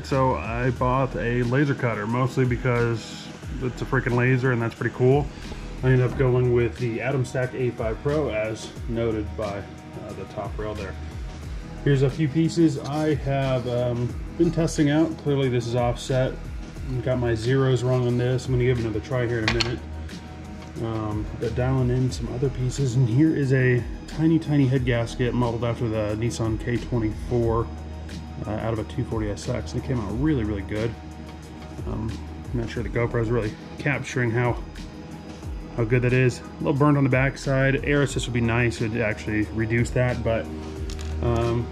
so I bought a laser cutter, mostly because it's a freaking laser and that's pretty cool. I ended up going with the Atomstack A5 Pro as noted by uh, the top rail there. Here's a few pieces I have um, been testing out. Clearly this is offset. Got my zeros wrong on this. I'm gonna give another try here in a minute. Um, but dialing in some other pieces. And here is a tiny, tiny head gasket modeled after the Nissan K24 uh, out of a 240SX. And it came out really, really good. Um, I'm not sure the GoPro is really capturing how how good that is. A little burned on the backside. Air assist would be nice to actually reduce that, but um,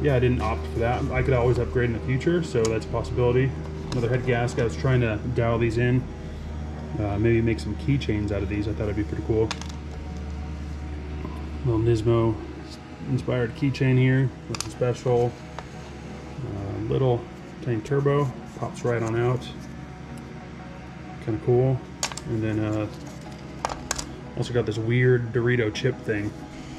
yeah, I didn't opt for that. I could always upgrade in the future, so that's a possibility. Another head gasket. I was trying to dial these in. Uh, maybe make some keychains out of these. I thought it'd be pretty cool. Little Nismo inspired keychain here. Nothing special. Little tiny turbo. Pops right on out. Kind of cool. And then uh, also got this weird Dorito chip thing.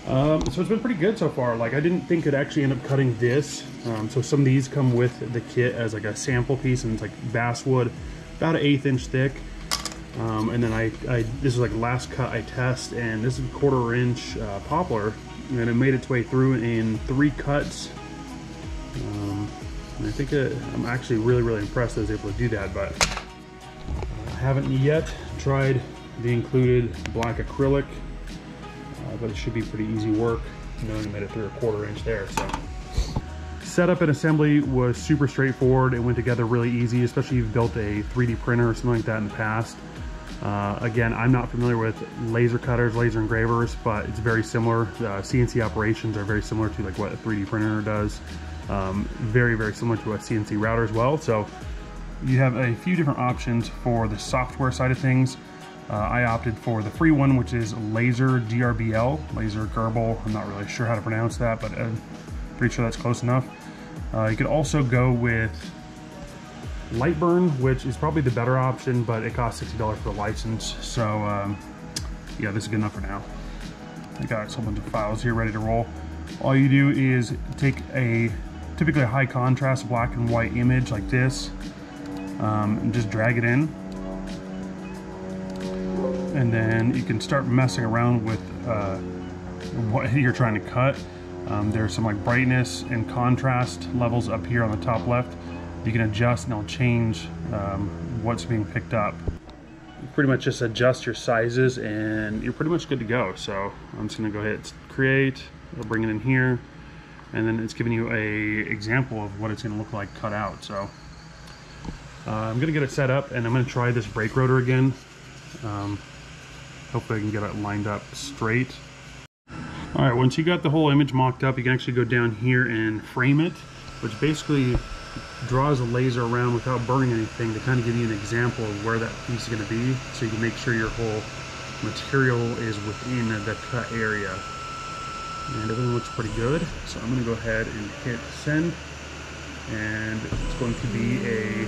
Um, so it's been pretty good so far. Like I didn't think it'd actually end up cutting this. Um, so some of these come with the kit as like a sample piece and it's like basswood, about an eighth inch thick. Um, and then I, I, this is like last cut I test and this is a quarter inch uh, poplar and it made its way through in three cuts. Um, and I think it, I'm actually really, really impressed I was able to do that, but I haven't yet tried the included black acrylic, uh, but it should be pretty easy work knowing I made it through a quarter inch there. So setup and assembly was super straightforward. It went together really easy, especially if you've built a 3D printer or something like that in the past. Uh, again, I'm not familiar with laser cutters, laser engravers, but it's very similar. Uh, CNC operations are very similar to like what a 3D printer does. Um, very, very similar to a CNC router as well. So you have a few different options for the software side of things. Uh, I opted for the free one, which is Laser GRBL, Laser Gerbil. I'm not really sure how to pronounce that, but I'm pretty sure that's close enough. Uh, you could also go with Lightburn, which is probably the better option, but it costs $60 for the license. So um, yeah, this is good enough for now. I got a whole bunch of files here ready to roll. All you do is take a typically a high contrast black and white image like this um, and just drag it in and then you can start messing around with uh, what you're trying to cut. Um, there's some like brightness and contrast levels up here on the top left. You can adjust and it'll change um, what's being picked up. You pretty much just adjust your sizes and you're pretty much good to go. So I'm just gonna go ahead create, I'll bring it in here, and then it's giving you a example of what it's gonna look like cut out. So uh, I'm gonna get it set up and I'm gonna try this brake rotor again. Um, hopefully I can get it lined up straight. All right, once you got the whole image mocked up, you can actually go down here and frame it, which basically draws a laser around without burning anything to kind of give you an example of where that piece is going to be so you can make sure your whole material is within the cut area. And everything looks pretty good, so I'm going to go ahead and hit send. And it's going to be a,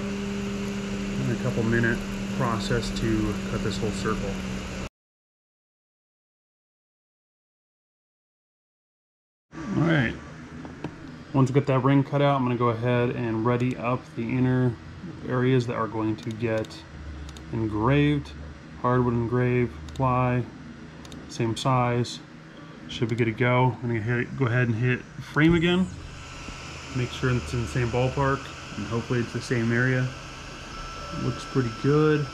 a couple minute process to cut this whole circle. All right, once we get that ring cut out, I'm gonna go ahead and ready up the inner areas that are going to get engraved. Hardwood engraved, ply, same size. Should be good to go. I'm gonna hit, go ahead and hit frame again. Make sure it's in the same ballpark and hopefully it's the same area. Looks pretty good.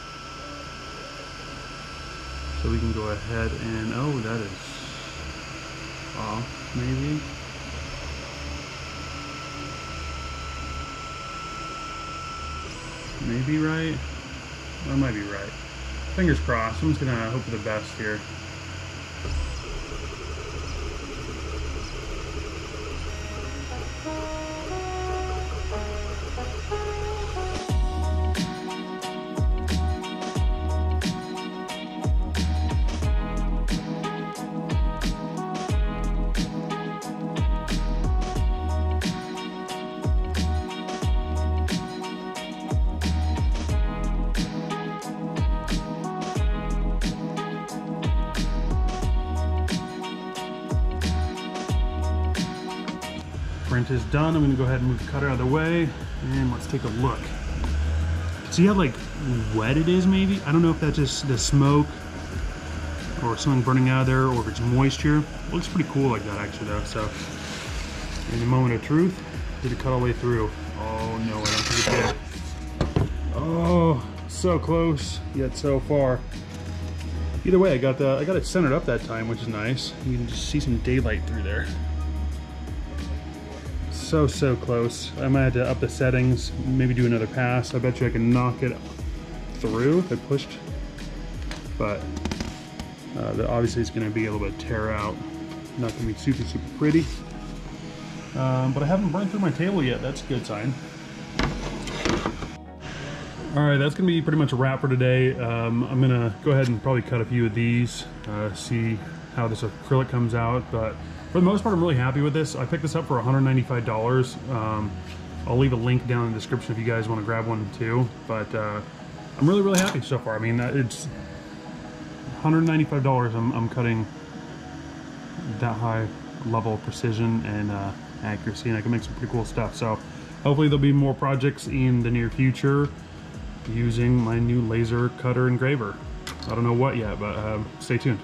So we can go ahead and, oh, that is off maybe. Maybe right? That might be right. Fingers crossed. I'm just gonna hope for the best here. Print is done. I'm gonna go ahead and move the cutter out of the way And let's take a look. See how like wet it is maybe? I don't know if that's just the smoke or something burning out of there or if it's moisture. It looks pretty cool like that actually though. So in the moment of truth, did it cut all the way through? Oh no, I don't think it did. Oh, so close, yet so far. Either way, I got the I got it centered up that time, which is nice. You can just see some daylight through there. So, so close. I might have to up the settings, maybe do another pass. I bet you I can knock it through if I pushed. But uh, obviously it's gonna be a little bit tear out. Not gonna be super, super pretty. Um, but I haven't burned through my table yet. That's a good sign. All right, that's gonna be pretty much a wrap for today. Um, I'm gonna go ahead and probably cut a few of these, uh, see how this acrylic comes out. But for the most part, I'm really happy with this. I picked this up for $195. Um, I'll leave a link down in the description if you guys wanna grab one too. But uh, I'm really, really happy so far. I mean, it's $195 I'm, I'm cutting that high level of precision and uh, accuracy and I can make some pretty cool stuff. So hopefully there'll be more projects in the near future using my new laser cutter engraver. I don't know what yet, but um, stay tuned.